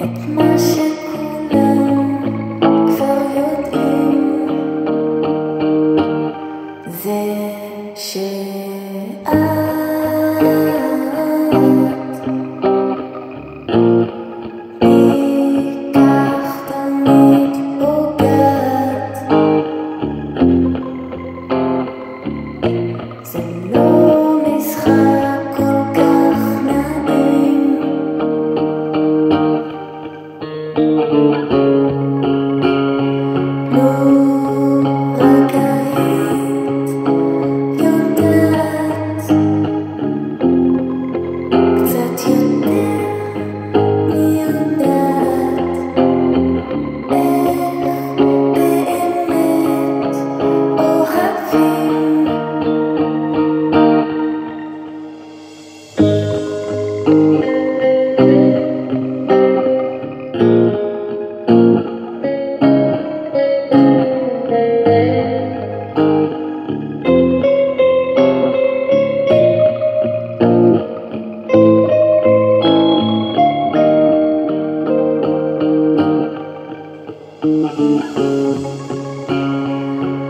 Emotion